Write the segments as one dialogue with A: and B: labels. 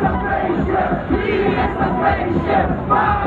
A: salvation, he is salvation.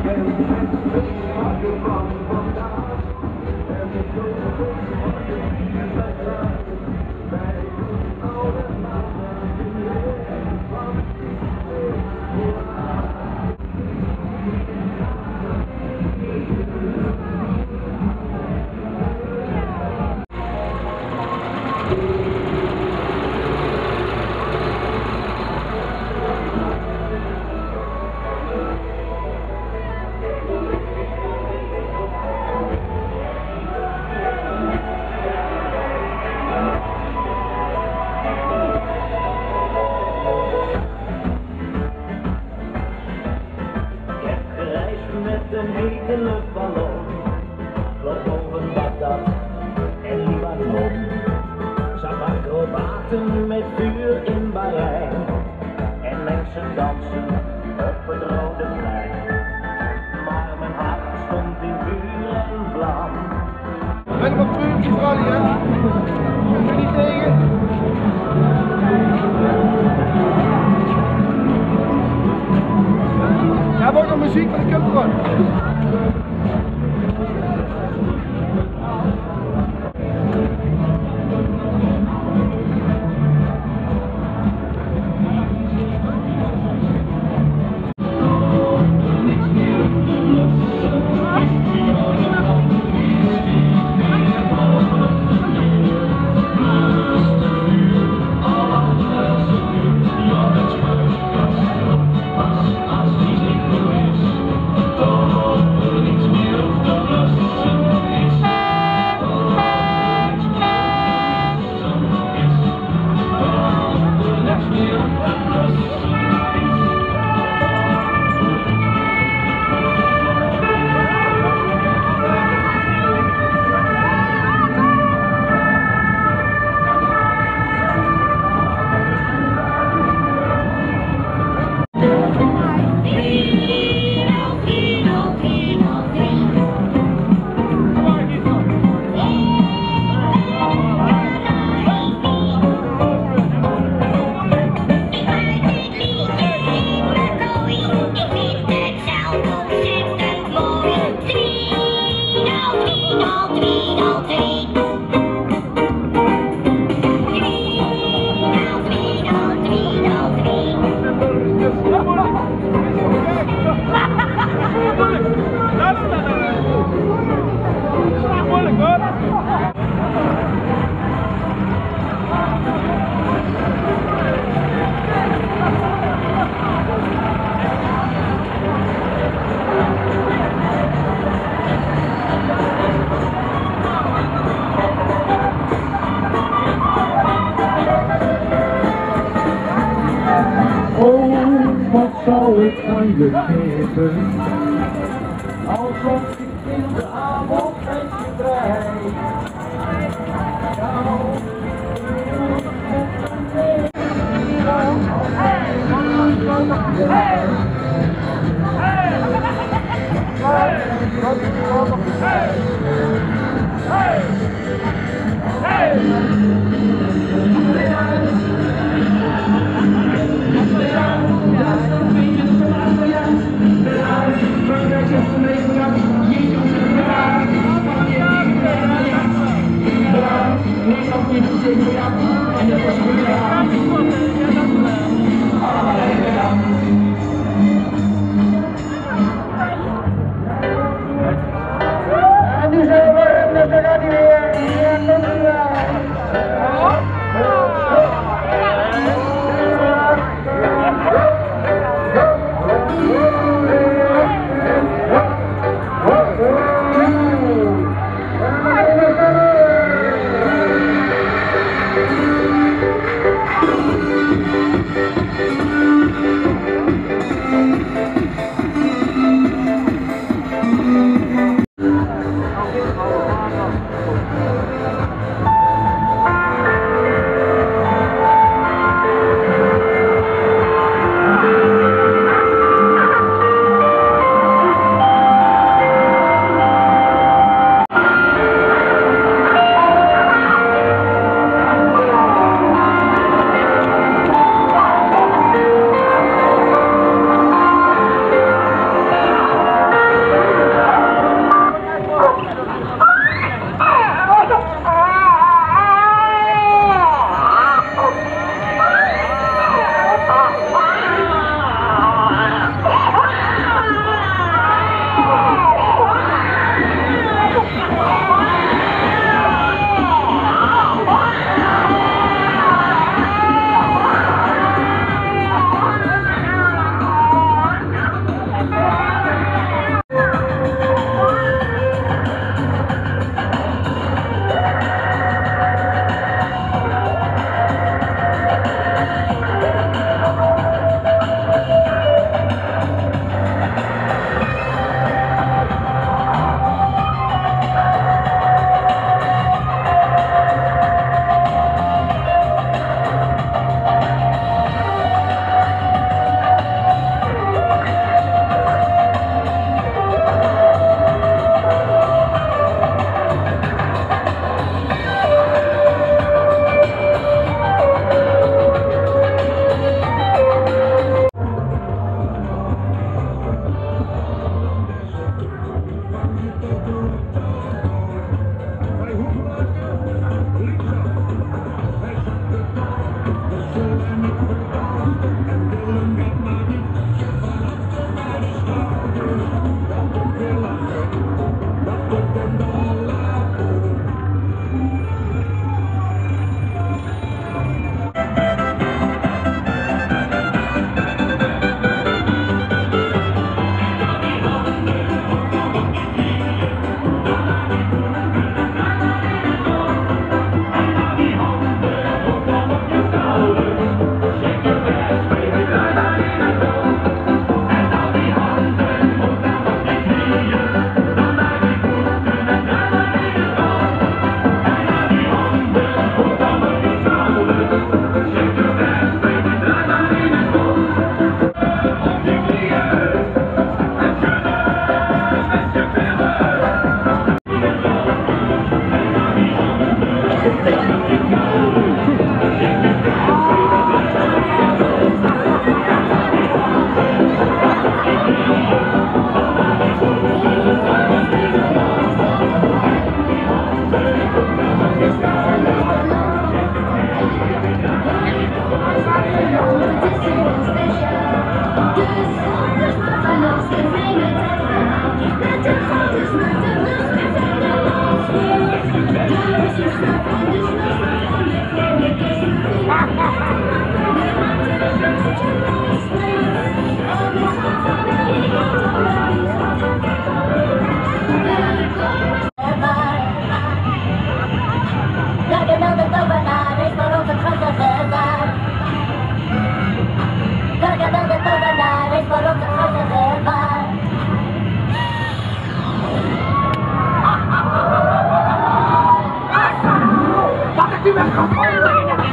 A: Thank you. Ja, wordt nog muziek, maar ik heb het gewoon. the paper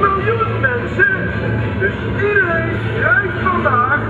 A: miljoen
B: mensen. Dus iedereen rijdt vandaag